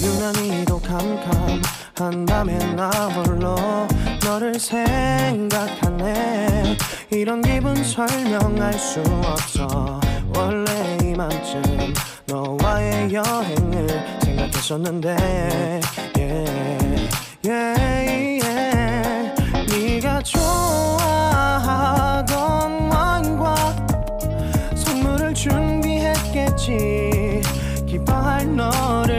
유난히도 캄캄한 밤에 나 홀로 너를 생각하네. 이런 기분 설명할 수 없어. 원래 이맘쯤 너와의 여행을 생각했었는데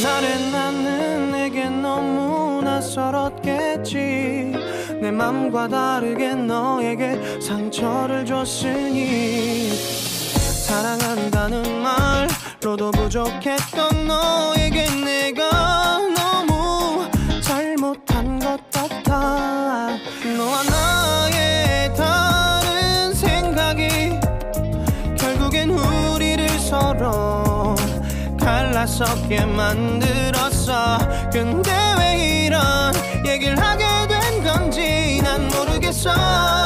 그날의 나는 내게 너무 낯설었겠지. 내 맘과 다르게 너에게 상처를 줬으니. 사랑한다는 말로도 부족했던 너에게 내가 너무 잘못한 것 같아. 너와 나 갈라서게 만들었어. 근데 왜 이런 얘기를 하게 된 건지 난 모르겠어